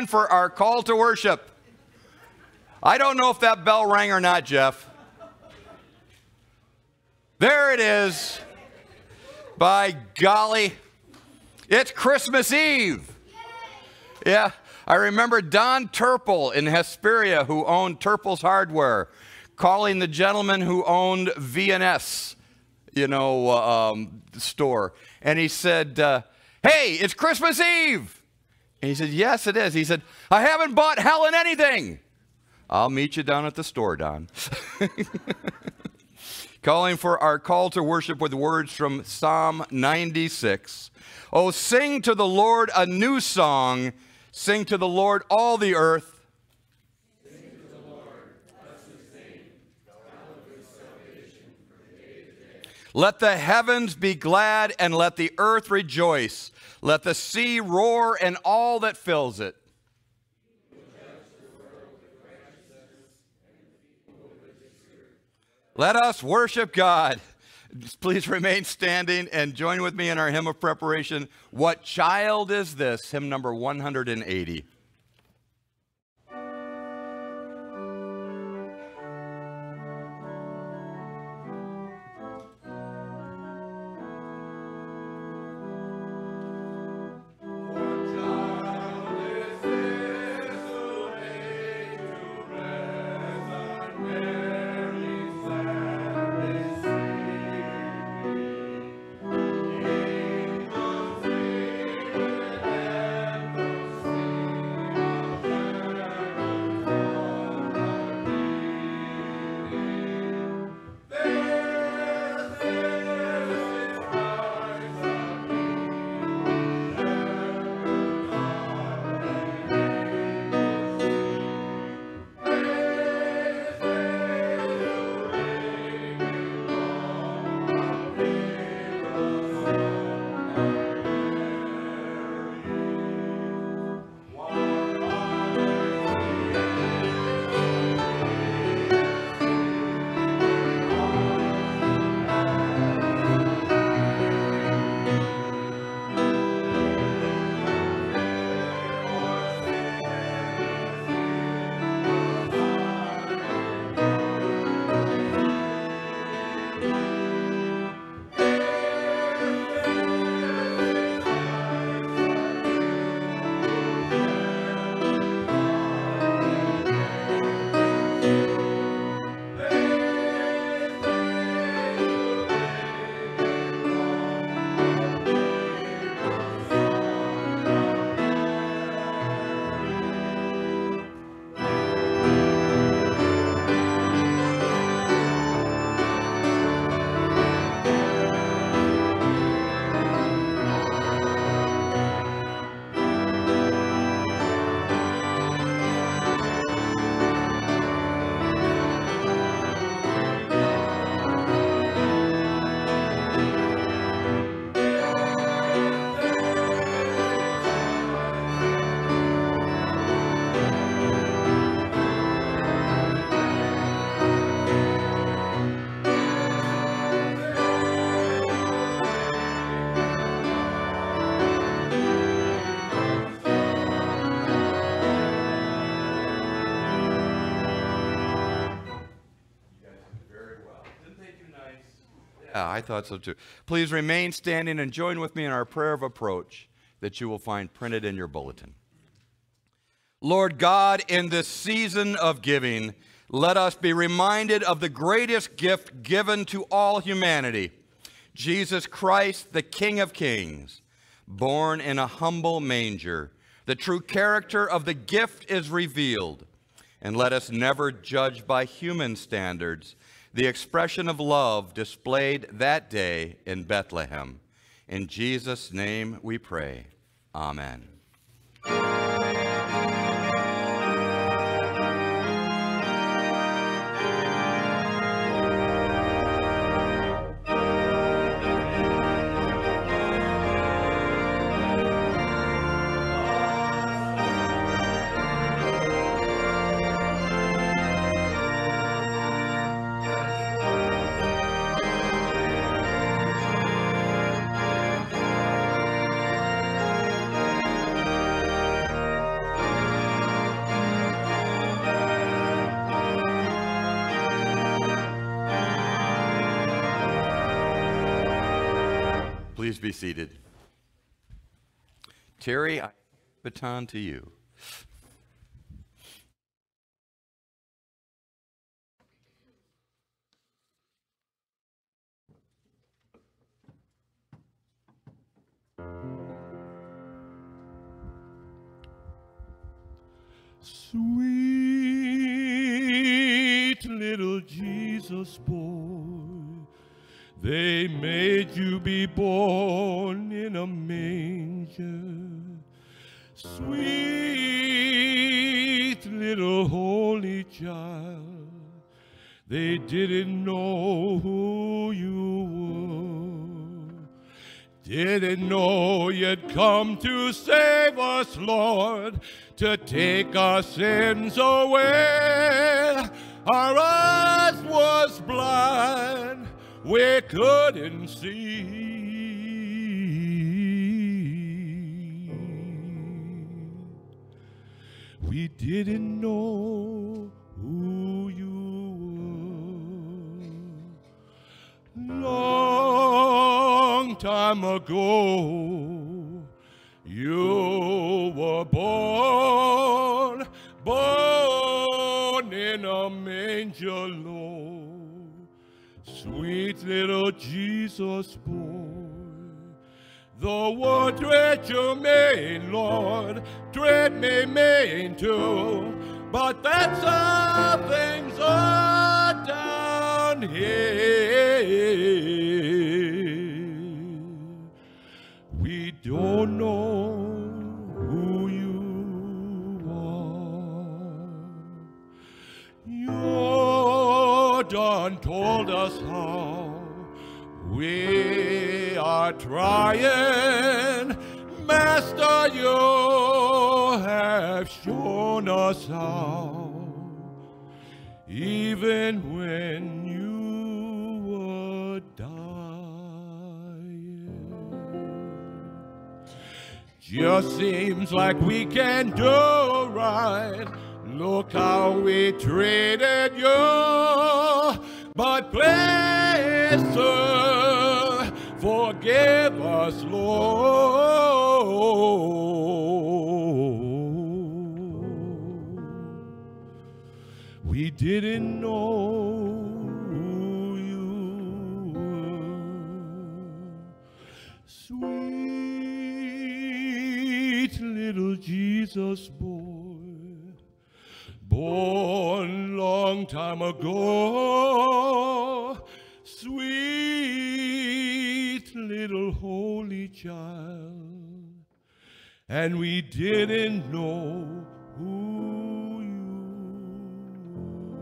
stand for our call to worship. I don't know if that bell rang or not, Jeff. There it is. By golly, it's Christmas Eve. Yeah, I remember Don Turple in Hesperia, who owned Turple's Hardware, calling the gentleman who owned VNS, you know, uh, um, store, and he said, uh, "Hey, it's Christmas Eve." And he said, "Yes, it is." He said, "I haven't bought Helen anything." I'll meet you down at the store, Don. calling for our call to worship with words from Psalm 96. Oh, sing to the Lord a new song. Sing to the Lord all the earth. Let the heavens be glad and let the earth rejoice. Let the sea roar and all that fills it. Let us worship God. Please remain standing and join with me in our hymn of preparation. What child is this? Hymn number 180. I thought so too. Please remain standing and join with me in our prayer of approach that you will find printed in your bulletin. Lord God, in this season of giving, let us be reminded of the greatest gift given to all humanity Jesus Christ, the King of Kings, born in a humble manger. The true character of the gift is revealed. And let us never judge by human standards the expression of love displayed that day in Bethlehem. In Jesus' name we pray. Amen. Seated. Terry, I baton to you. Sweet little Jesus boy, they made you be born in a manger. Sweet little holy child, they didn't know who you were. Didn't know you'd come to save us, Lord, to take our sins away. Our eyes was blind, we couldn't see. We didn't know who you were. Long time ago, you were born, born in a manger low. Little Jesus boy. The word dread you mean, Lord, dread me mean too. But that's how things are down here. We don't know who you are. You done told us we are trying. Master, you have shown us how. Even when you were dying. Just seems like we can do right. Look how we treated you. But please, sir, forgive us, Lord. We didn't know you. Sweet little Jesus boy, born long time ago. Sweet little holy child, and we didn't know who you were.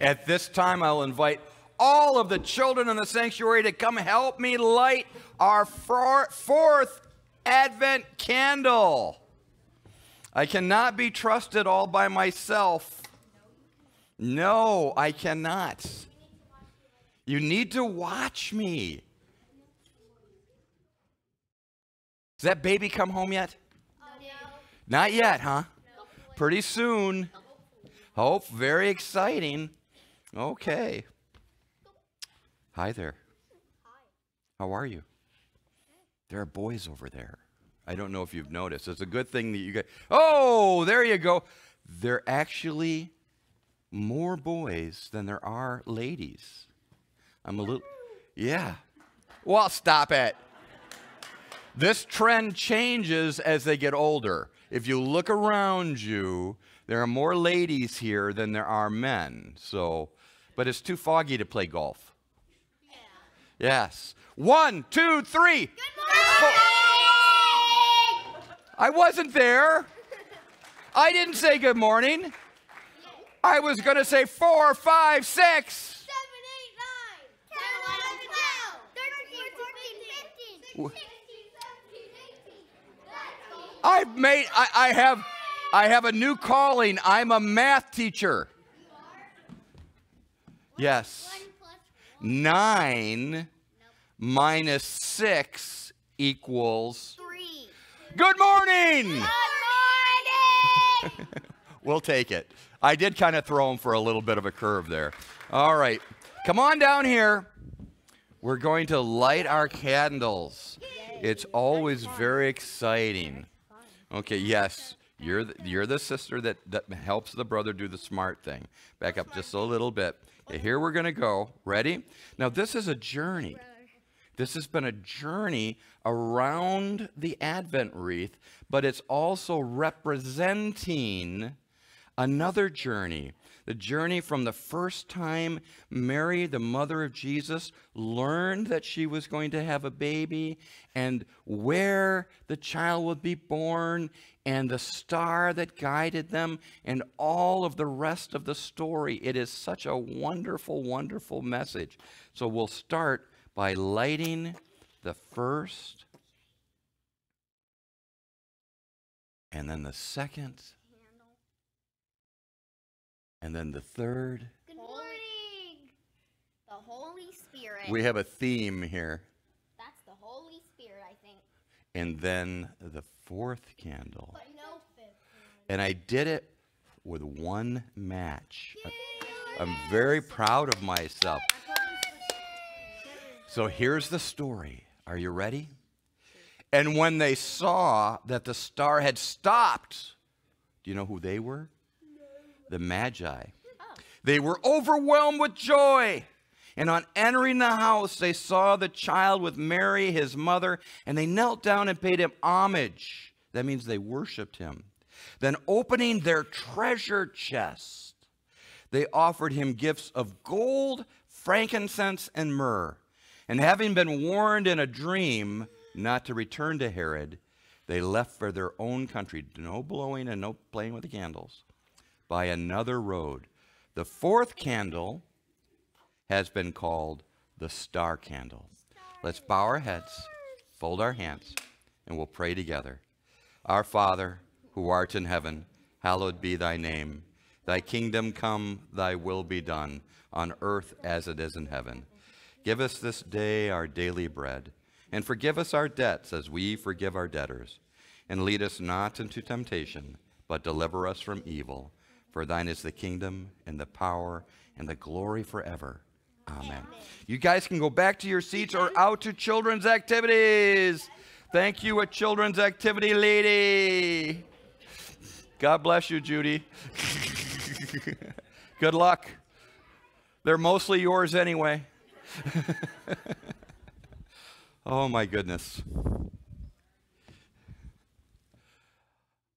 At this time, I'll invite all of the children in the sanctuary to come help me light our four- fourth Advent candle. I cannot be trusted all by myself. No, I cannot. You need to watch me. Does that baby come home yet? Not yet, huh? Pretty soon. Hope, very exciting. Okay. Hi there. Hi. How are you? There are boys over there. I don't know if you've noticed. It's a good thing that you get. Oh, there you go. There are actually more boys than there are ladies. I'm a little. Yeah. Well, stop it. This trend changes as they get older. If you look around you, there are more ladies here than there are men. So, but it's too foggy to play golf. Yes. One, two, three. I wasn't there. I didn't say good morning. I was going to say four, five, six. I've made, I, I have, I have a new calling. I'm a math teacher. Yes. Nine minus six equals. Three. Good morning. Good morning! We'll take it. I did kind of throw him for a little bit of a curve there. All right. Come on down here. We're going to light our candles. It's always very exciting. Okay, yes. You're the, you're the sister that, that helps the brother do the smart thing. Back up just a little bit. Okay, here we're going to go. Ready? Now, this is a journey. This has been a journey around the Advent wreath, but it's also representing another journey. The journey from the first time Mary, the mother of Jesus, learned that she was going to have a baby and where the child would be born and the star that guided them and all of the rest of the story. It is such a wonderful, wonderful message. So we'll start by lighting the first and then the second and then the third. Good morning. The Holy Spirit. We have a theme here. That's the Holy Spirit, I think. And then the fourth candle. But no fifth. And I did it with one match. I'm very proud of myself. So here's the story. Are you ready? And when they saw that the star had stopped, do you know who they were? The Magi. They were overwhelmed with joy. And on entering the house, they saw the child with Mary, his mother, and they knelt down and paid him homage. That means they worshiped him. Then, opening their treasure chest, they offered him gifts of gold, frankincense, and myrrh. And having been warned in a dream not to return to Herod, they left for their own country. No blowing and no playing with the candles. By another road. The fourth candle has been called the star candle. Let's bow our heads, fold our hands, and we'll pray together. Our Father, who art in heaven, hallowed be thy name. Thy kingdom come, thy will be done, on earth as it is in heaven. Give us this day our daily bread, and forgive us our debts as we forgive our debtors. And lead us not into temptation, but deliver us from evil. For thine is the kingdom, and the power, and the glory forever. Amen. You guys can go back to your seats or out to children's activities. Thank you, a children's activity lady. God bless you, Judy. Good luck. They're mostly yours anyway. oh, my goodness.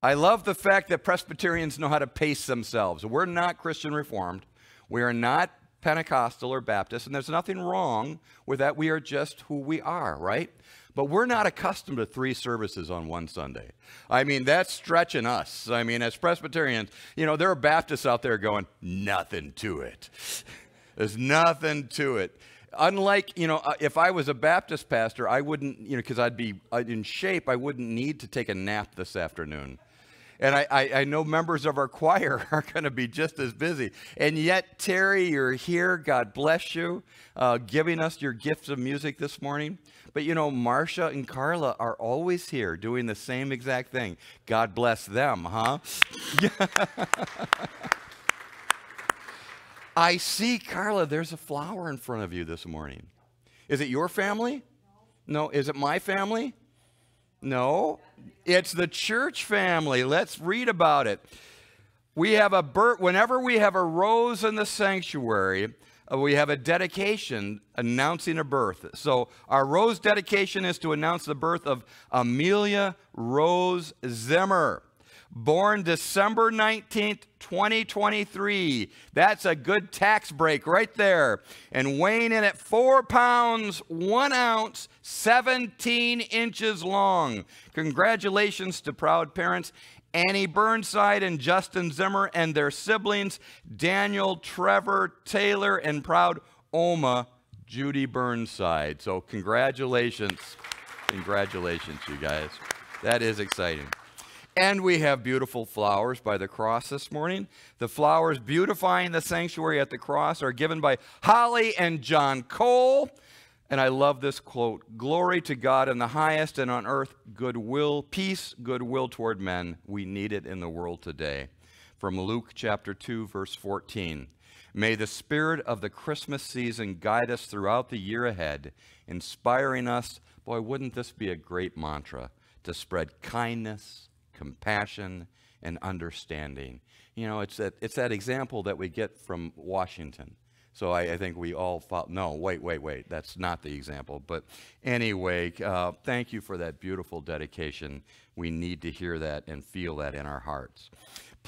I love the fact that Presbyterians know how to pace themselves. We're not Christian Reformed. We are not Pentecostal or Baptist, and there's nothing wrong with that. We are just who we are, right? But we're not accustomed to three services on one Sunday. I mean, that's stretching us. I mean, as Presbyterians, you know, there are Baptists out there going, nothing to it. There's nothing to it. Unlike, you know, uh, if I was a Baptist pastor, I wouldn't, you know, because I'd be uh, in shape, I wouldn't need to take a nap this afternoon. And I, I, I know members of our choir are going to be just as busy. And yet, Terry, you're here. God bless you, uh, giving us your gifts of music this morning. But you know, Marcia and Carla are always here doing the same exact thing. God bless them, huh? I see, Carla, there's a flower in front of you this morning. Is it your family? No. no. Is it my family? No. It's the church family. Let's read about it. We have a bird, whenever we have a rose in the sanctuary, uh, we have a dedication announcing a birth. So, our Rose dedication is to announce the birth of Amelia Rose Zimmer born December 19th, 2023. That's a good tax break right there. And weighing in at four pounds, one ounce, 17 inches long. Congratulations to proud parents. Annie Burnside and Justin Zimmer and their siblings, Daniel, Trevor, Taylor, and proud Oma, Judy Burnside. So, congratulations. Congratulations, you guys. That is exciting. And we have beautiful flowers by the cross this morning. The flowers beautifying the sanctuary at the cross are given by Holly and John Cole. And I love this quote Glory to God in the highest, and on earth, goodwill, peace, goodwill toward men. We need it in the world today. From Luke chapter 2, verse 14. May the spirit of the Christmas season guide us throughout the year ahead, inspiring us. Boy, wouldn't this be a great mantra to spread kindness compassion, and understanding. You know, it's that, it's that example that we get from Washington. So I, I think we all thought, no, wait, wait, wait, that's not the example. But anyway, uh, thank you for that beautiful dedication. We need to hear that and feel that in our hearts.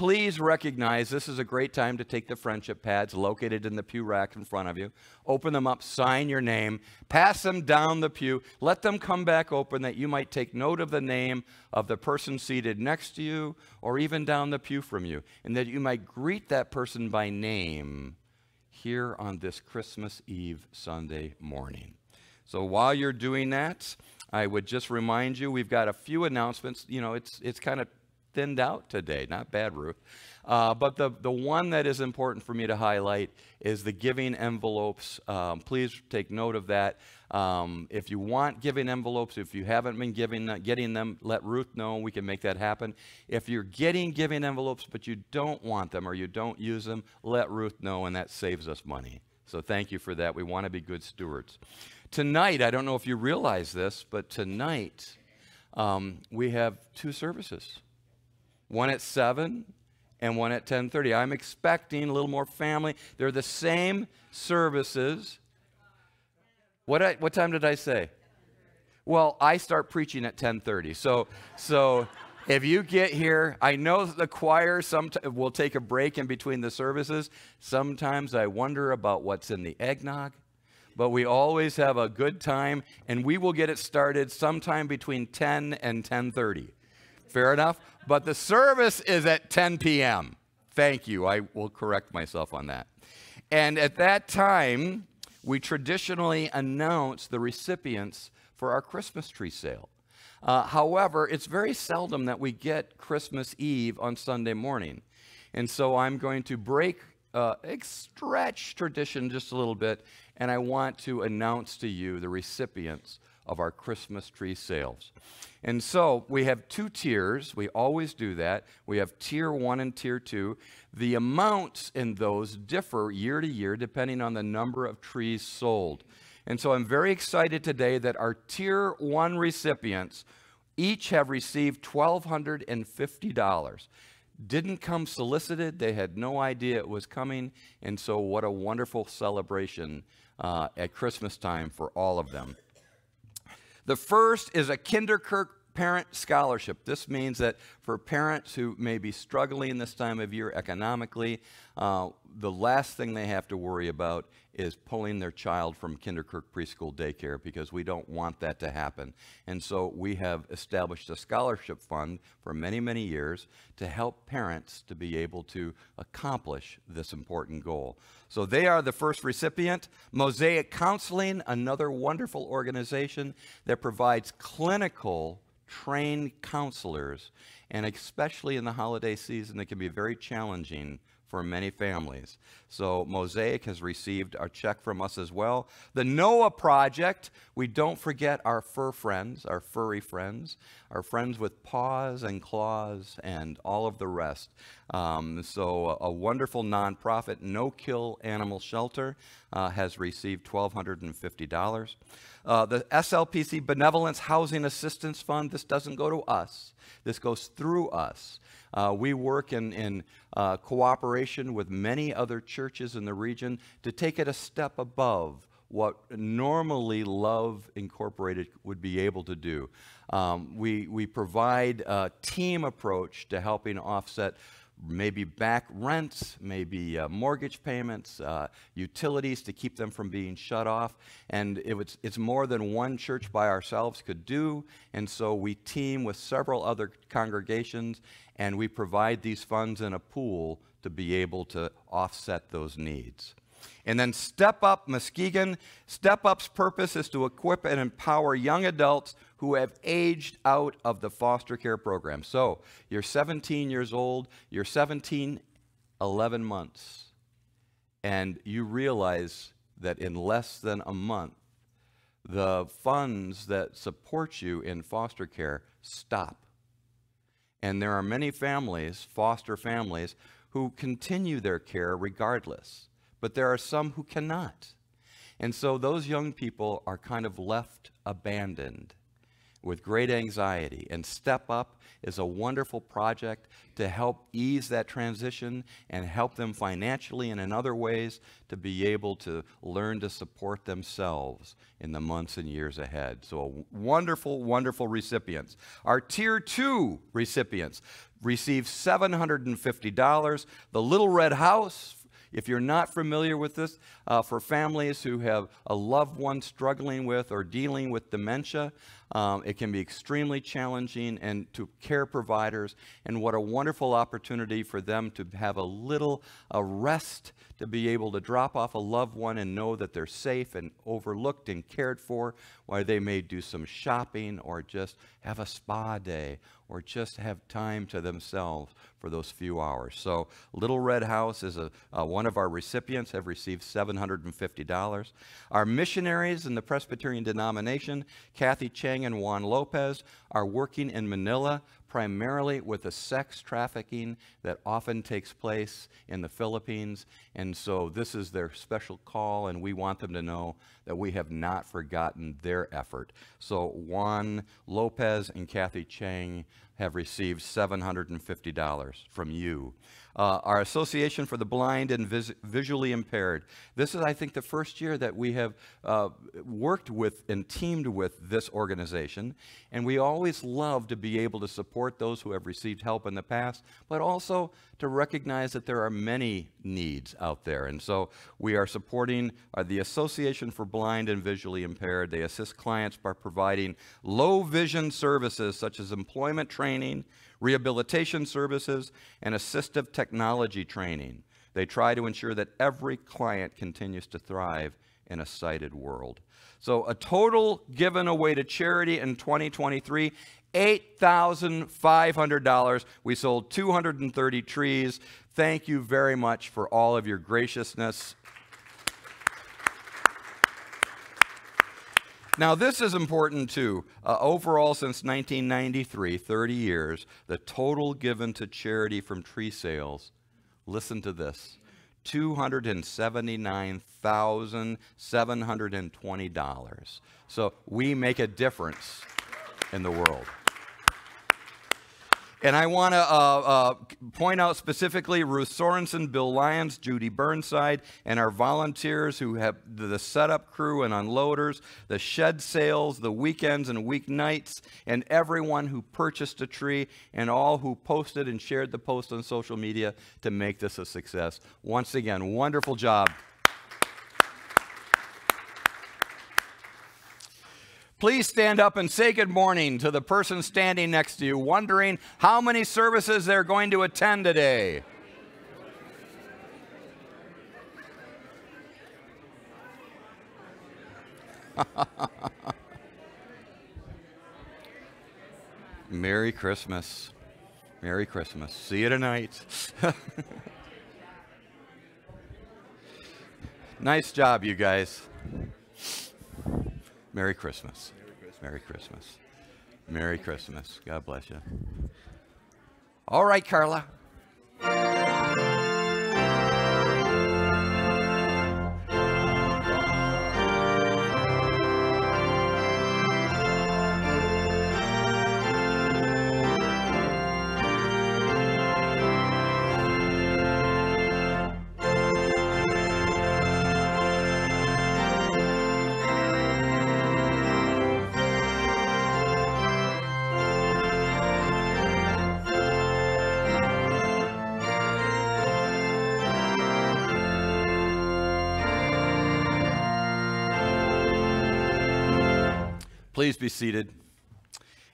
Please recognize this is a great time to take the friendship pads located in the pew rack in front of you. Open them up, sign your name, pass them down the pew, let them come back open that you might take note of the name of the person seated next to you or even down the pew from you, and that you might greet that person by name here on this Christmas Eve Sunday morning. So while you're doing that, I would just remind you we've got a few announcements. You know, it's it's kind of thinned out today. Not bad, Ruth. Uh, but the, the one that is important for me to highlight is the giving envelopes. Um, please take note of that. Um, if you want giving envelopes, if you haven't been giving, getting them, let Ruth know. We can make that happen. If you're getting giving envelopes but you don't want them or you don't use them, let Ruth know, and that saves us money. So thank you for that. We want to be good stewards. Tonight, I don't know if you realize this, but tonight um, we have two services one at 7 and one at 10:30. I'm expecting a little more family. They're the same services. What, I, what time did I say? Well, I start preaching at 10:30. So so if you get here, I know the choir some will take a break in between the services. Sometimes I wonder about what's in the eggnog, but we always have a good time and we will get it started sometime between 10 and 10:30. Fair enough? But the service is at 10 p.m. Thank you. I will correct myself on that. And at that time, we traditionally announce the recipients for our Christmas tree sale. Uh, however, it's very seldom that we get Christmas Eve on Sunday morning. And so I'm going to break, uh, stretch tradition just a little bit, and I want to announce to you the recipients of our Christmas tree sales. And so we have two tiers. We always do that. We have tier one and tier two. The amounts in those differ year to year depending on the number of trees sold. And so I'm very excited today that our tier one recipients each have received $1,250. Didn't come solicited, they had no idea it was coming. And so, what a wonderful celebration uh, at Christmas time for all of them. The first is a Kinderkirk Parent Scholarship. This means that for parents who may be struggling this time of year economically, uh, the last thing they have to worry about is pulling their child from Kinderkirk preschool daycare because we don't want that to happen. And so we have established a scholarship fund for many, many years to help parents to be able to accomplish this important goal. So they are the first recipient. Mosaic Counseling, another wonderful organization that provides clinical trained counselors, and especially in the holiday season, it can be very challenging for many families. So Mosaic has received a check from us as well. The Noah Project, we don't forget our fur friends, our furry friends, our friends with paws and claws and all of the rest. Um, so a, a, wonderful nonprofit, No Kill Animal Shelter, uh, has received $1,250. Uh, the SLPC Benevolence Housing Assistance Fund, this doesn't go to us, this goes through us. Uh, we work in, in uh, cooperation with many other churches in the region to take it a step above what normally Love Incorporated would be able to do. Um, we, we provide a team approach to helping offset maybe back rents, maybe uh, mortgage payments, uh, utilities to keep them from being shut off. And it was, it's more than one church by ourselves could do. And so we team with several other congregations and we provide these funds in a pool to be able to offset those needs. And then Step Up Muskegon. Step Up's purpose is to equip and empower young adults who have aged out of the foster care program. So you're 17 years old, you're 17, 11 months, and you realize that in less than a month, the funds that support you in foster care stop. And there are many families, foster families, who continue their care regardless but there are some who cannot. And so those young people are kind of left abandoned with great anxiety. And Step Up is a wonderful project to help ease that transition and help them financially and in other ways to be able to learn to support themselves in the months and years ahead. So, wonderful, wonderful recipients. Our Tier 2 recipients receive $750. The Little Red House if you're not familiar with this, uh, for families who have a loved one struggling with or dealing with dementia, um, it can be extremely challenging and to care providers, and what a wonderful opportunity for them to have a little a rest to be able to drop off a loved one and know that they're safe and overlooked and cared for, while they may do some shopping or just have a spa day or just have time to themselves for those few hours. So, Little Red House is a, uh, one of our recipients, have received $750. Our missionaries in the Presbyterian denomination, Kathy Chang and Juan Lopez, are working in Manila primarily with the sex trafficking that often takes place in the Philippines. And so this is their special call, and we want them to know that we have not forgotten their effort. So Juan Lopez and Kathy Chang have received $750 from you. Uh, our Association for the Blind and Vis- Visually Impaired. This is, I think, the first year that we have uh, worked with and teamed with this organization. And we always love to be able to support those who have received help in the past, but also to recognize that there are many needs out there. And so we are supporting uh, the Association for Blind and Visually Impaired. They assist clients by providing low vision services such as employment training, rehabilitation services, and assistive technology training. They try to ensure that every client continues to thrive in a sighted world. So, a total given away to charity in 2023 $8,500. We sold 230 trees. Thank you very much for all of your graciousness. Now, this is important too. Uh, overall, since 1993, 30 years, the total given to charity from tree sales, listen to this $279,720. So we make a difference in the world. And I want to uh, uh, point out specifically Ruth Sorensen, Bill Lyons, Judy Burnside, and our volunteers who have the setup crew and unloaders, the shed sales, the weekends and weeknights, and everyone who purchased a tree, and all who posted and shared the post on social media to make this a success. Once again, wonderful job. Please stand up and say good morning to the person standing next to you, wondering how many services they're going to attend today. Merry Christmas. Merry Christmas. See you tonight. nice job, you guys. Merry Christmas. Merry Christmas. Merry Christmas. God bless you. All right, Carla. Please be seated.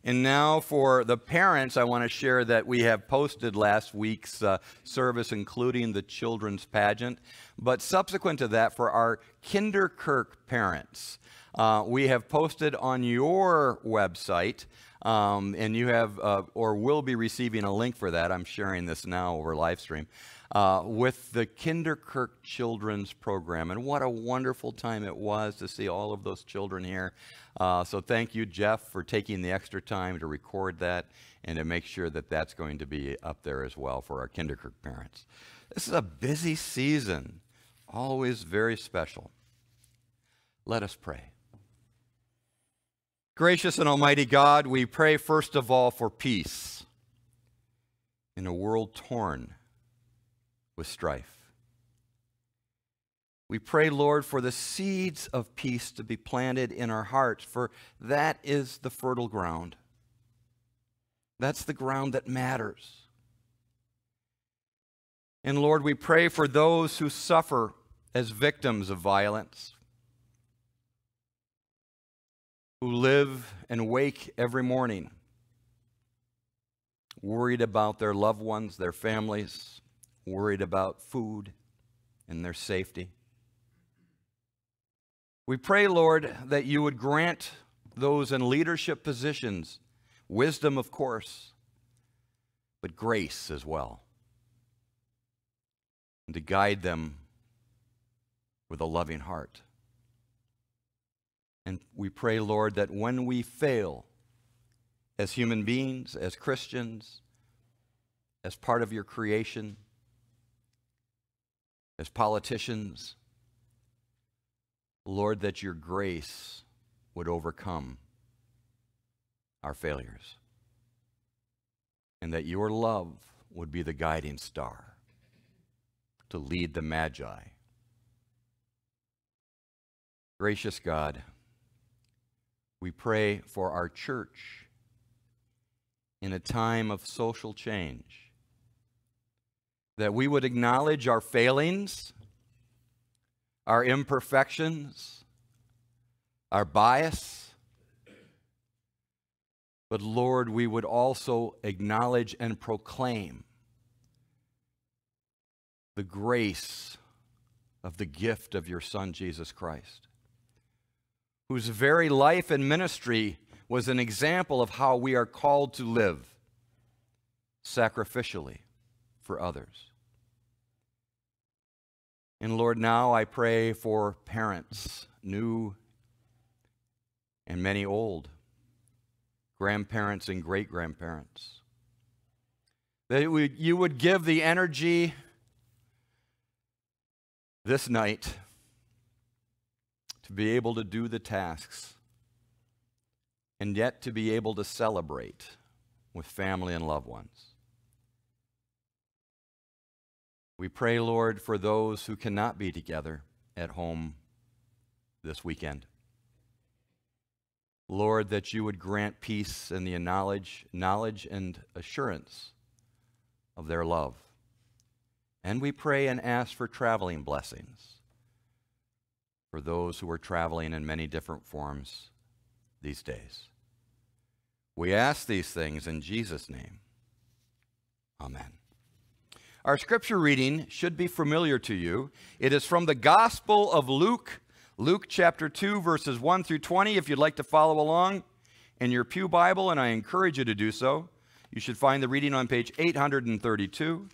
And now for the parents, I want to share that we have posted last week's uh, service, including the children's pageant. But subsequent to that, for our Kinderkirk parents, uh, we have posted on your website, um, and you have uh, or will be receiving a link for that. I'm sharing this now over live stream. Uh, with the Kinderkirk Children's Program. And what a wonderful time it was to see all of those children here. Uh, so thank you, Jeff, for taking the extra time to record that and to make sure that that's going to be up there as well for our Kinderkirk parents. This is a busy season, always very special. Let us pray. Gracious and Almighty God, we pray first of all for peace in a world torn with strife. We pray, Lord, for the seeds of peace to be planted in our hearts, for that is the fertile ground. That's the ground that matters. And Lord, we pray for those who suffer as victims of violence, who live and wake every morning worried about their loved ones, their families, worried about food and their safety. We pray, Lord, that you would grant those in leadership positions wisdom, of course, but grace as well, and to guide them with a loving heart. And we pray, Lord, that when we fail as human beings, as Christians, as part of your creation, as politicians, Lord, that your grace would overcome our failures and that your love would be the guiding star to lead the Magi. Gracious God, we pray for our church in a time of social change that we would acknowledge our failings, our imperfections, our bias. But Lord, we would also acknowledge and proclaim the grace of the gift of your Son, Jesus Christ, whose very life and ministry was an example of how we are called to live sacrificially for others. And Lord, now I pray for parents, new and many old, grandparents and great grandparents. That you would give the energy this night to be able to do the tasks and yet to be able to celebrate with family and loved ones. We pray, Lord, for those who cannot be together at home this weekend. Lord, that you would grant peace and the knowledge, knowledge and assurance of their love. And we pray and ask for traveling blessings for those who are traveling in many different forms these days. We ask these things in Jesus' name. Amen. Our scripture reading should be familiar to you. It is from the Gospel of Luke, Luke chapter 2, verses 1 through 20. If you'd like to follow along in your Pew Bible, and I encourage you to do so, you should find the reading on page 832.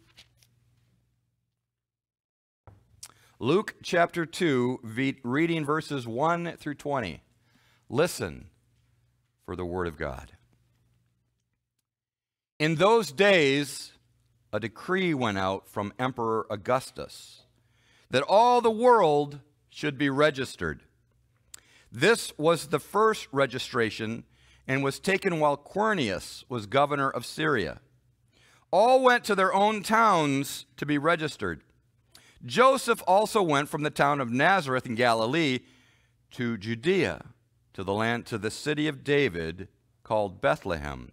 Luke chapter 2, reading verses 1 through 20. Listen for the word of God. In those days, a decree went out from Emperor Augustus that all the world should be registered. This was the first registration and was taken while Quirinius was governor of Syria. All went to their own towns to be registered. Joseph also went from the town of Nazareth in Galilee to Judea, to the land to the city of David called Bethlehem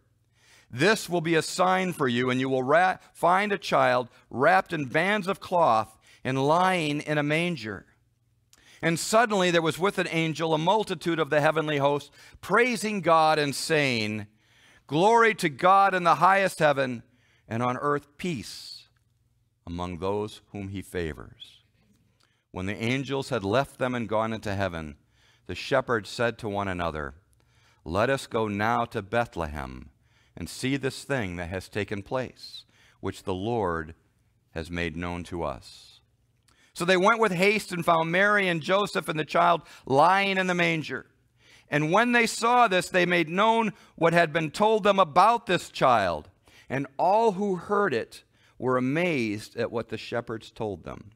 This will be a sign for you, and you will ra- find a child wrapped in bands of cloth and lying in a manger. And suddenly there was with an angel a multitude of the heavenly host, praising God and saying, Glory to God in the highest heaven, and on earth peace among those whom he favors. When the angels had left them and gone into heaven, the shepherds said to one another, Let us go now to Bethlehem and see this thing that has taken place, which the Lord has made known to us. So they went with haste and found Mary and Joseph and the child lying in the manger. And when they saw this, they made known what had been told them about this child. And all who heard it were amazed at what the shepherds told them.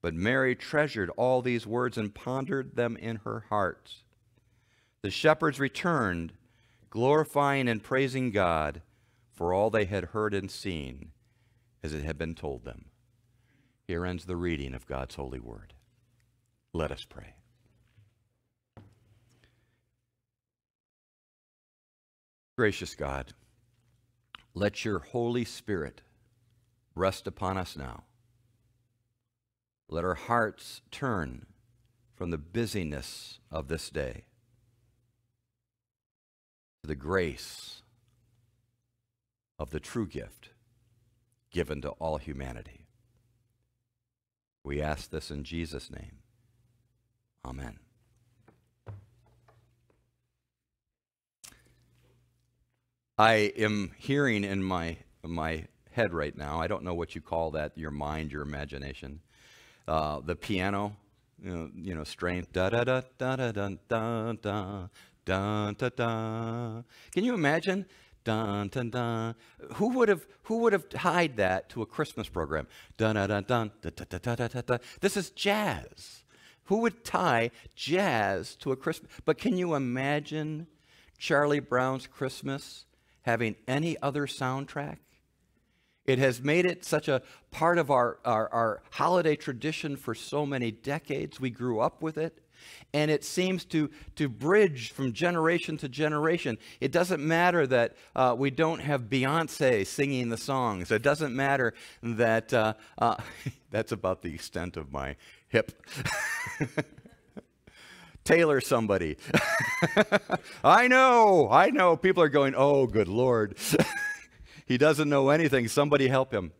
But Mary treasured all these words and pondered them in her heart. The shepherds returned, glorifying and praising God for all they had heard and seen as it had been told them. Here ends the reading of God's holy word. Let us pray. Gracious God, let your Holy Spirit rest upon us now. Let our hearts turn from the busyness of this day the grace of the true gift given to all humanity. We ask this in Jesus' name. Amen. I am hearing in my, my head right now, I don't know what you call that, your mind, your imagination, uh, the piano, you know, you know strain, da da da da da da da da da. Can you imagine? Dun, dun, dun. Who would have who would have tied that to a Christmas program? Dun, dun, dun, dun. This is jazz. Who would tie jazz to a Christmas? But can you imagine Charlie Brown's Christmas having any other soundtrack. It has made it such a part of our, our, our, holiday tradition for so many decades. We grew up with it. And it seems to, to bridge from generation to generation. It doesn't matter that uh, we don't have Beyonce singing the songs. It doesn't matter that uh, uh, that's about the extent of my hip. Taylor somebody. I know, I know. People are going, oh, good Lord. he doesn't know anything. Somebody help him.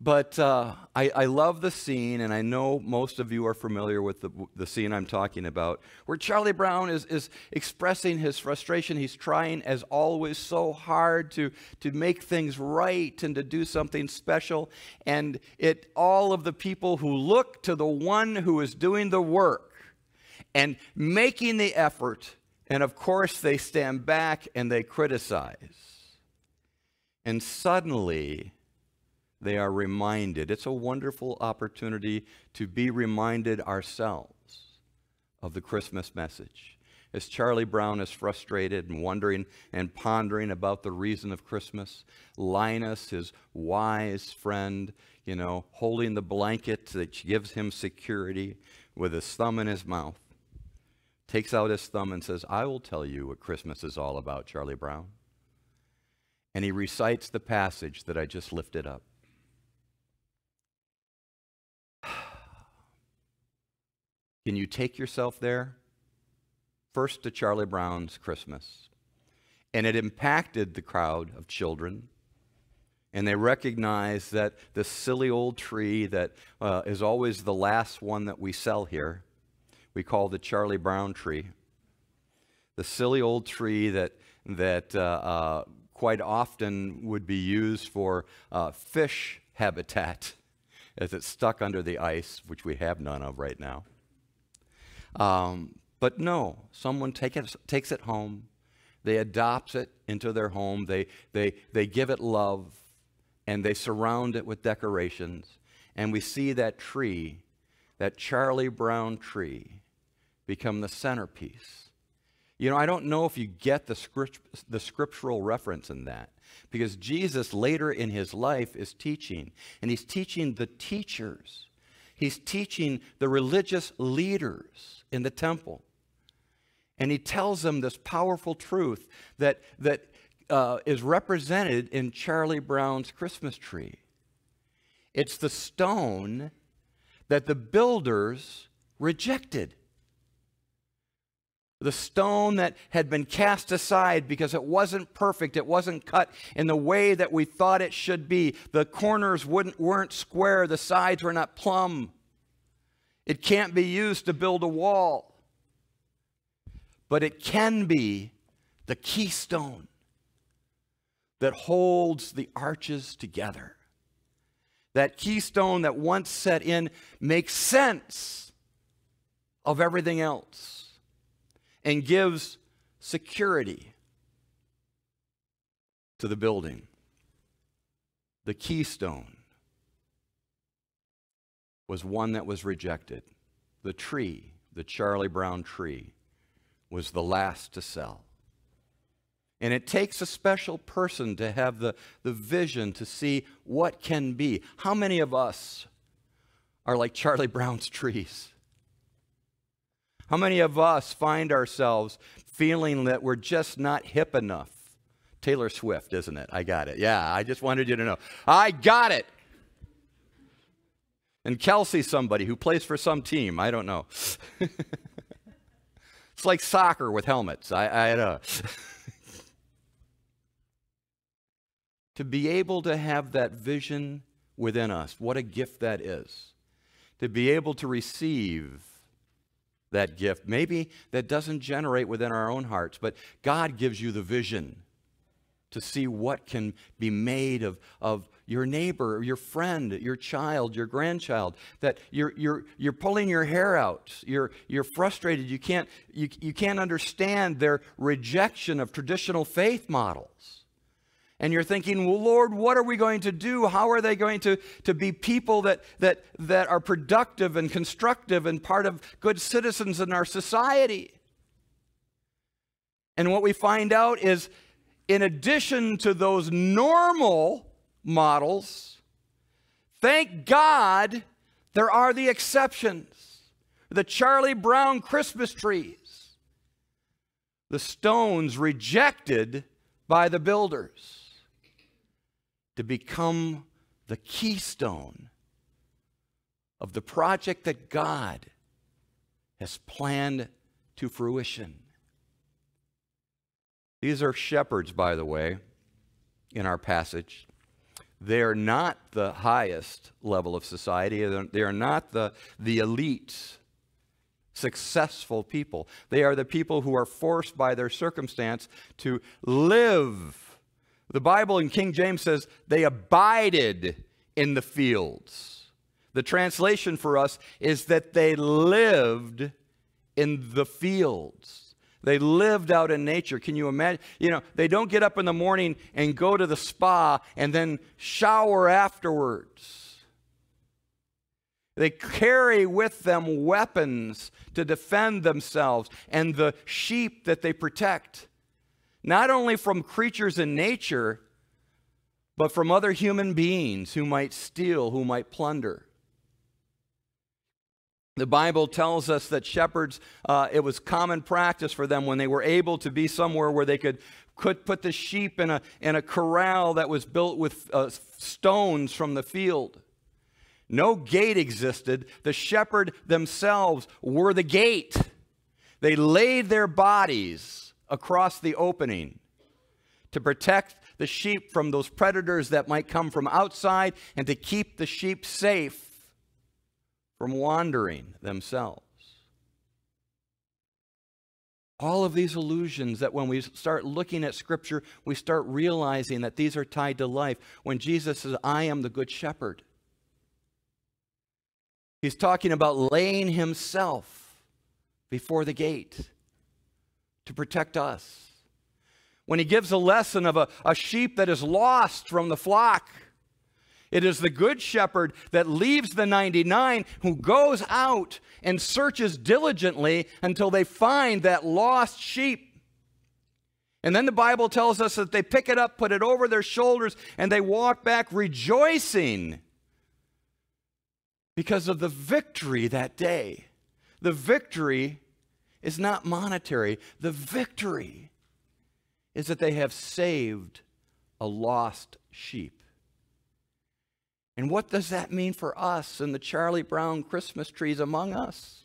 But uh, I, I, love the scene, and I know most of you are familiar with the, the scene I'm talking about, where Charlie Brown is, is expressing his frustration. He's trying, as always, so hard to, to make things right and to do something special. And it all of the people who look to the one who is doing the work and making the effort. And of course, they stand back and they criticize. And suddenly, they are reminded. It's a wonderful opportunity to be reminded ourselves of the Christmas message. As Charlie Brown is frustrated and wondering and pondering about the reason of Christmas, Linus, his wise friend, you know, holding the blanket that gives him security with his thumb in his mouth, takes out his thumb and says, I will tell you what Christmas is all about, Charlie Brown. And he recites the passage that I just lifted up. Can you take yourself there? First to Charlie Brown's Christmas. And it impacted the crowd of children. And they recognized that the silly old tree that uh, is always the last one that we sell here we call the Charlie Brown tree. the silly old tree that, that uh, uh, quite often would be used for uh, fish habitat as it's stuck under the ice, which we have none of right now. Um, but no, someone take it, takes it home, they adopt it into their home, they, they, they give it love, and they surround it with decorations. And we see that tree, that Charlie Brown tree, become the centerpiece. You know, I don't know if you get the, script, the scriptural reference in that because Jesus later in his life is teaching, and he's teaching the teachers, he's teaching the religious leaders in the temple. And he tells them this powerful truth that, that uh, is represented in Charlie Brown's Christmas tree. It's the stone that the builders rejected the stone that had been cast aside because it wasn't perfect it wasn't cut in the way that we thought it should be the corners wouldn't, weren't square the sides were not plumb it can't be used to build a wall but it can be the keystone that holds the arches together that keystone that once set in makes sense of everything else and gives security to the building. The keystone was one that was rejected. The tree, the Charlie Brown tree, was the last to sell. And it takes a special person to have the, the vision to see what can be. How many of us are like Charlie Brown's trees? How many of us find ourselves feeling that we're just not hip enough? Taylor Swift, isn't it? I got it. Yeah, I just wanted you to know. I got it. And Kelsey, somebody who plays for some team. I don't know. it's like soccer with helmets. I, I know. Uh, to be able to have that vision within us, what a gift that is. To be able to receive that gift. Maybe that doesn't generate within our own hearts, but God gives you the vision to see what can be made of, of your neighbor, your friend, your child, your grandchild, that you're, you're, you're pulling your hair out. You're, you're frustrated. You can't, you, you can't understand their rejection of traditional faith models and you're thinking, well, Lord, what are we going to do? How are they going to, to be people that, that, that are productive and constructive and part of good citizens in our society? And what we find out is, in addition to those normal models, thank God there are the exceptions. The Charlie Brown Christmas trees, the stones rejected by the builders to become the keystone of the project that God has planned to fruition. These are shepherds, by the way, in our passage. They are not the highest level of society. They are not the, the elite, successful people. They are the people who are forced by their circumstance to live the Bible in King James says they abided in the fields. The translation for us is that they lived in the fields. They lived out in nature. Can you imagine? You know, they don't get up in the morning and go to the spa and then shower afterwards. They carry with them weapons to defend themselves and the sheep that they protect not only from creatures in nature, but from other human beings who might steal, who might plunder. The Bible tells us that shepherds, uh, it was common practice for them when they were able to be somewhere where they could, could put the sheep in a, in a corral that was built with uh, stones from the field. No gate existed. The shepherd themselves were the gate. They laid their bodies across the opening to protect the sheep from those predators that might come from outside and to keep the sheep safe from wandering themselves. All of these illusions that when we start looking at Scripture, we start realizing that these are tied to life. When Jesus says, I am the Good Shepherd, he's talking about laying himself before the gate to protect us. When he gives a lesson of a, a sheep that is lost from the flock, it is the good shepherd that leaves the 99 who goes out and searches diligently until they find that lost sheep. And then the Bible tells us that they pick it up, put it over their shoulders, and they walk back rejoicing because of the victory that day. The victory is not monetary, the victory is that they have saved a lost sheep. And what does that mean for us and the Charlie Brown Christmas trees among us?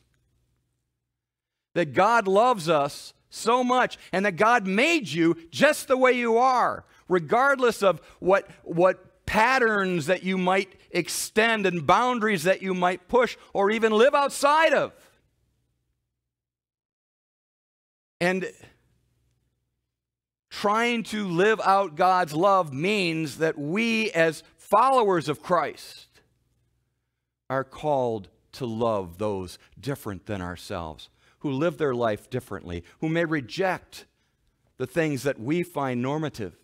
That God loves us so much and that God made you just the way you are, regardless of what, what patterns that you might extend and boundaries that you might push or even live outside of. And trying to live out God's love means that we, as followers of Christ are called to love those different than ourselves, who live their life differently, who may reject the things that we find normative,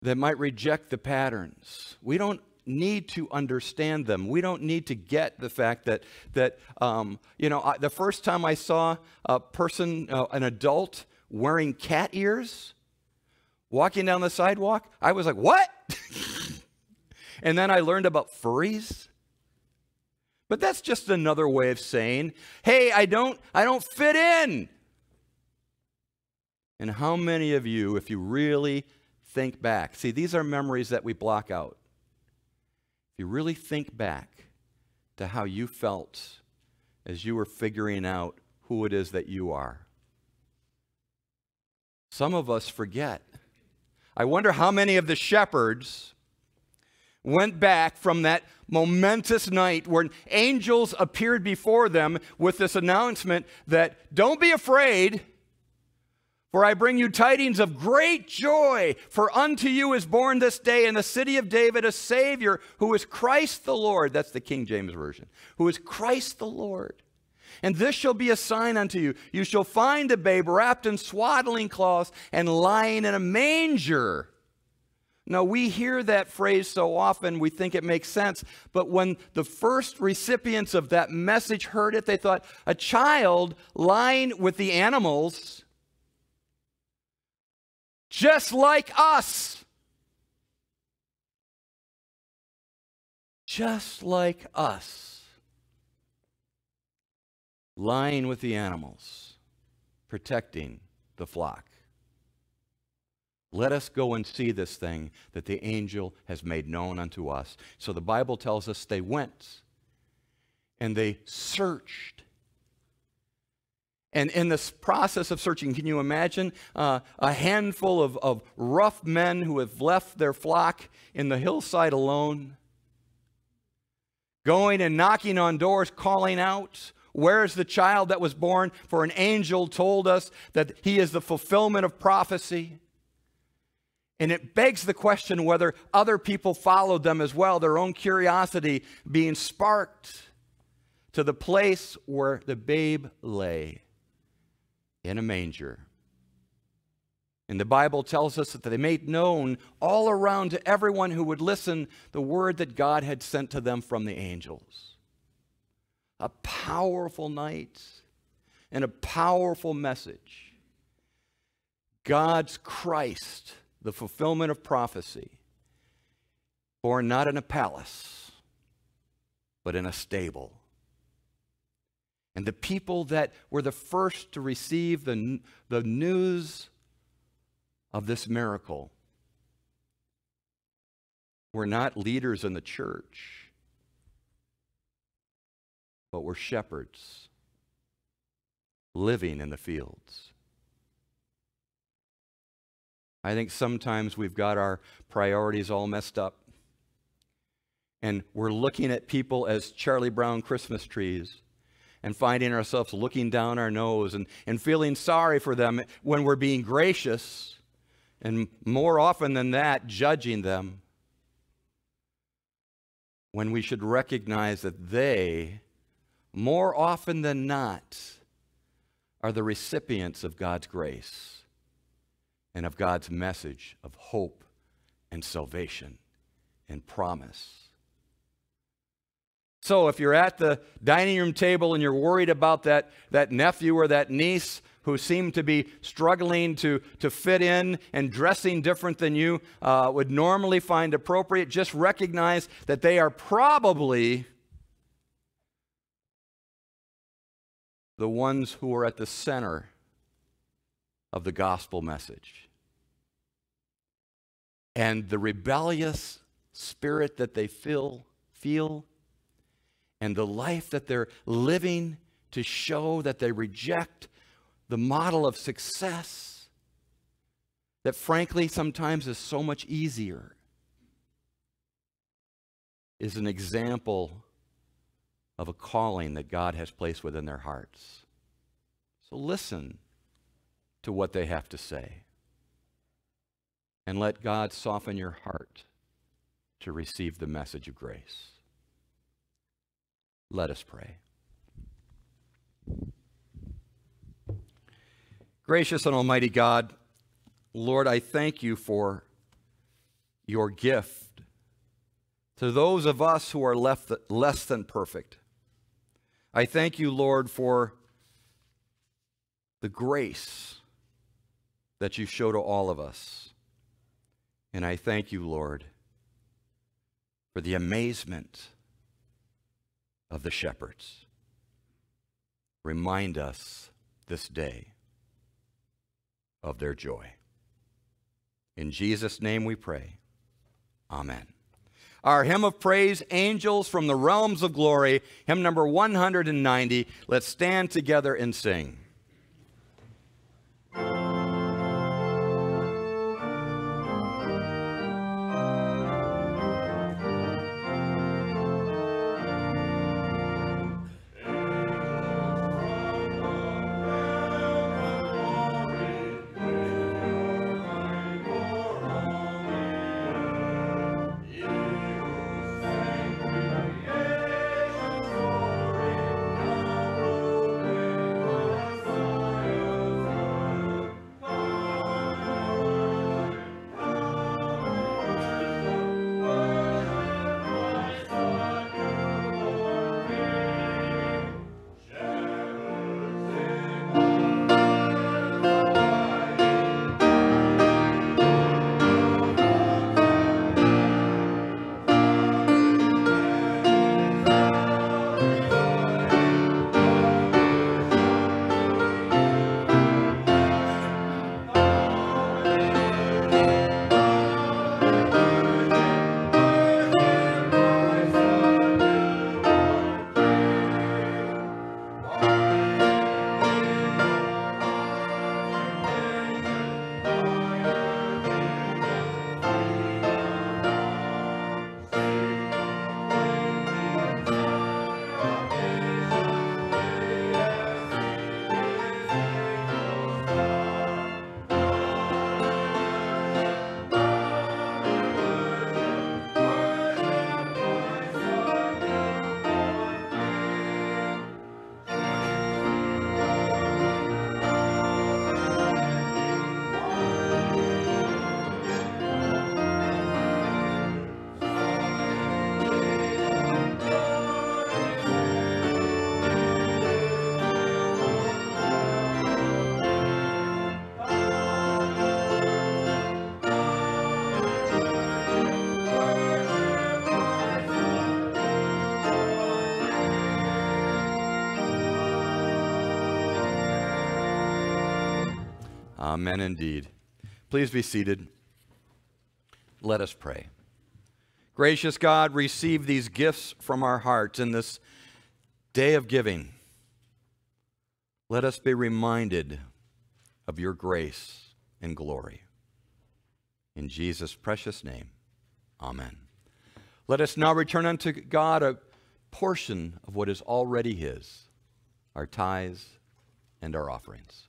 that might reject the patterns. We don't need to understand them. We don't need to get the fact that that um, you know I, the first time I saw a person, uh, an adult wearing cat ears, walking down the sidewalk, I was like, what? and then I learned about furries. But that's just another way of saying, hey, I don't, I don't fit in. And how many of you, if you really think back, see, these are memories that we block out. If you really think back to how you felt as you were figuring out who it is that you are, some of us forget I wonder how many of the shepherds went back from that momentous night when angels appeared before them with this announcement that don't be afraid, for I bring you tidings of great joy, for unto you is born this day in the city of David a Savior who is Christ the Lord. That's the King James Version. Who is Christ the Lord. And this shall be a sign unto you. You shall find a babe wrapped in swaddling cloths and lying in a manger. Now, we hear that phrase so often, we think it makes sense. But when the first recipients of that message heard it, they thought, a child lying with the animals, just like us. Just like us lying with the animals, protecting the flock. Let us go and see this thing that the angel has made known unto us. So the Bible tells us they went and they searched. And in this process of searching, can you imagine uh, a handful of, of rough men who have left their flock in the hillside alone, going and knocking on doors, calling out, where is the child that was born? For an angel told us that he is the fulfillment of prophecy. And it begs the question whether other people followed them as well, their own curiosity being sparked to the place where the babe lay in a manger. And the Bible tells us that they made known all around to everyone who would listen the word that God had sent to them from the angels a powerful night and a powerful message. God's Christ, the fulfillment of prophecy, born not in a palace, but in a stable. And the people that were the first to receive the, the news of this miracle were not leaders in the church but we're shepherds living in the fields. I think sometimes we've got our priorities all messed up. And we're looking at people as Charlie Brown Christmas trees. and finding ourselves looking down our nose and, and feeling sorry for them when we're being gracious, and more often than that, judging them, when we should recognize that they, more often than not, are the recipients of God's grace and of God's message of hope and salvation and promise. So if you're at the dining room table and you're worried about that, that nephew or that niece who seem to be struggling to, to fit in and dressing different than you uh, would normally find appropriate, just recognize that they are probably the ones who are at the center of the gospel message. And the rebellious spirit that they feel, feel and the life that they're living to show that they reject the model of success that, frankly, sometimes is so much easier, is an example of a calling that God has placed within their hearts. So listen to what they have to say and let God soften your heart to receive the message of grace. Let us pray. Gracious and Almighty God, Lord, I thank you for your gift to those of us who are left less than perfect. I thank you, Lord, for the grace that you show to all of us. And I thank you, Lord, for the amazement of the shepherds. Remind us this day of their joy. In Jesus' name we pray. Amen. Our hymn of praise, Angels from the Realms of Glory, hymn number 190. Let's stand together and sing. Amen indeed. Please be seated. Let us pray. Gracious God, receive these gifts from our hearts in this day of giving. Let us be reminded of your grace and glory. In Jesus' precious name, amen. Let us now return unto God a portion of what is already His. our tithes, and our offerings.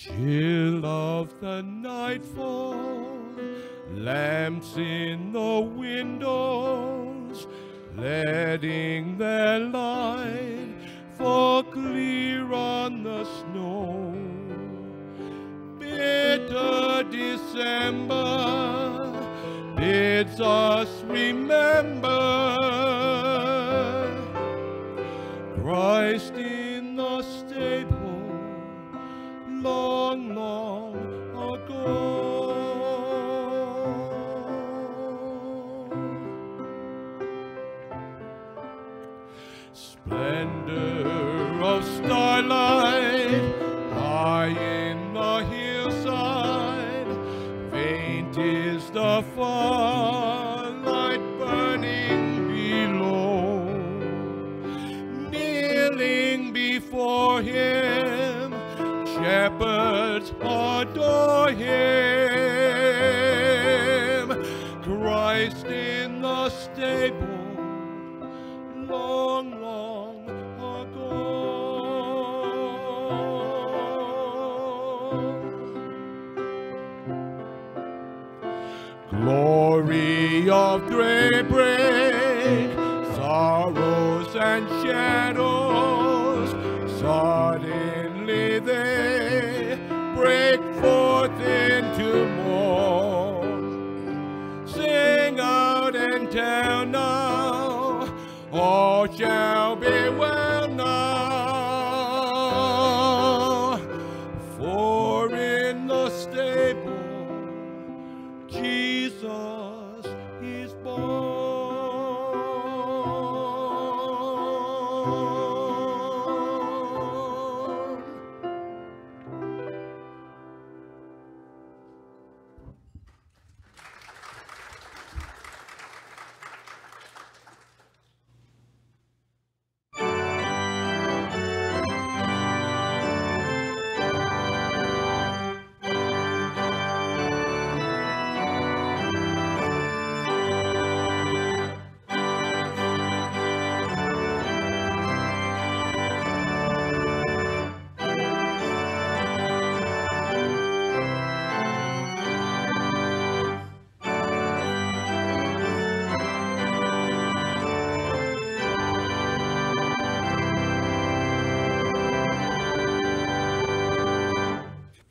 Chill of the nightfall, lamps in the windows, letting their light fall clear on the snow. Bitter December bids us remember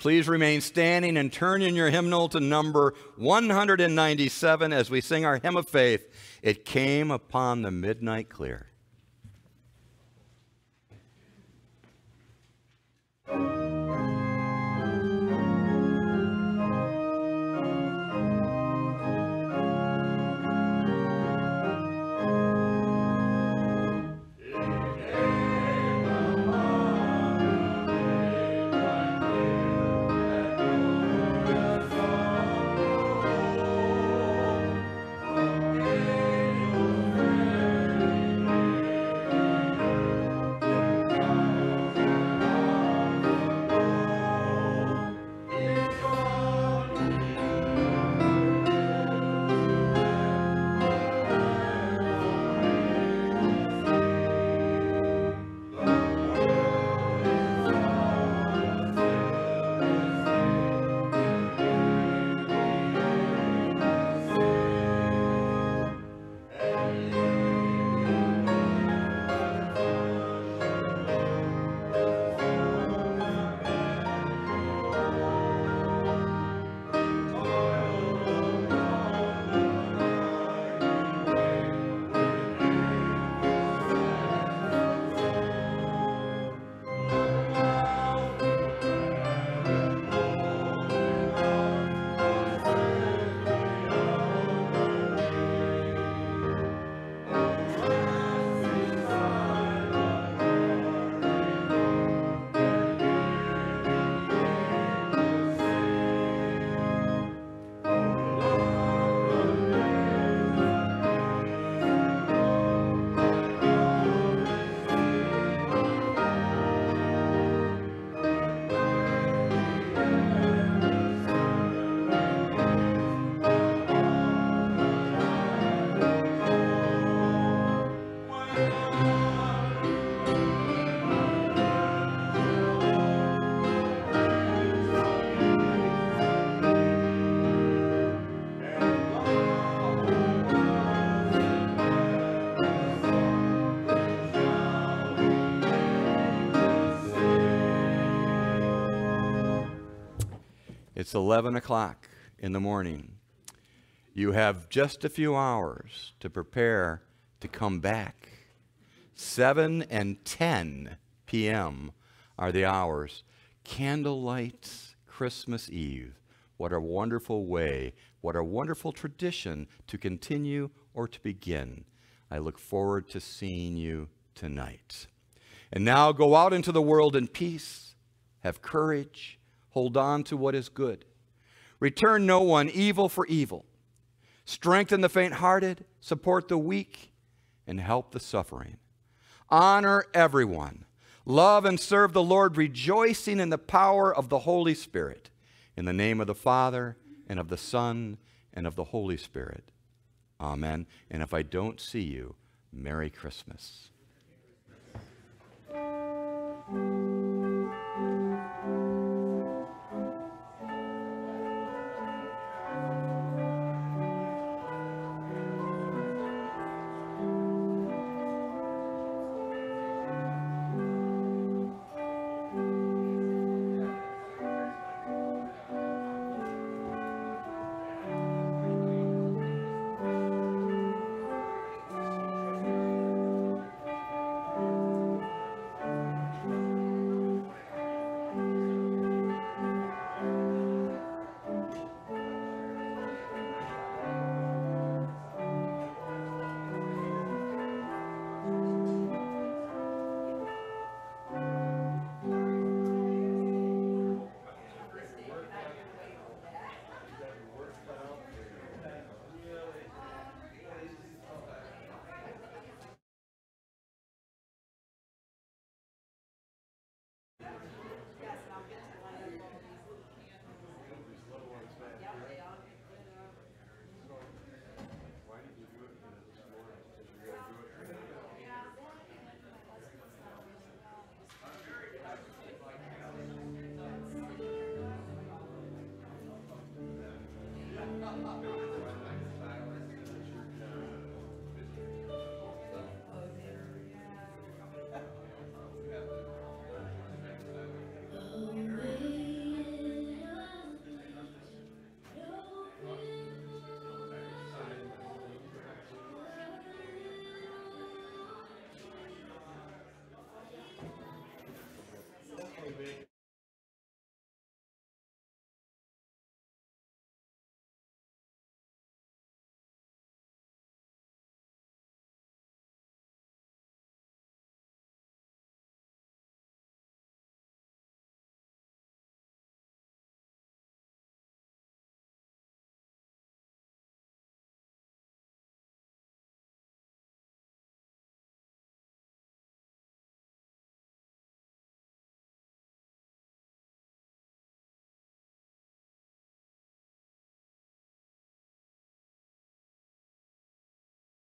Please remain standing and turn in your hymnal to number 197 as we sing our hymn of faith. It came upon the midnight clear. It's 11 o'clock in the morning. You have just a few hours to prepare to come back. 7 and 10 p.m. are the hours. Candlelight Christmas Eve. What a wonderful way, what a wonderful tradition to continue or to begin. I look forward to seeing you tonight. And now go out into the world in peace. Have courage. Hold on to what is good. Return no one evil for evil. Strengthen the faint hearted, support the weak, and help the suffering. Honor everyone. Love and serve the Lord, rejoicing in the power of the Holy Spirit. In the name of the Father, and of the Son, and of the Holy Spirit. Amen. And if I don't see you, Merry Christmas.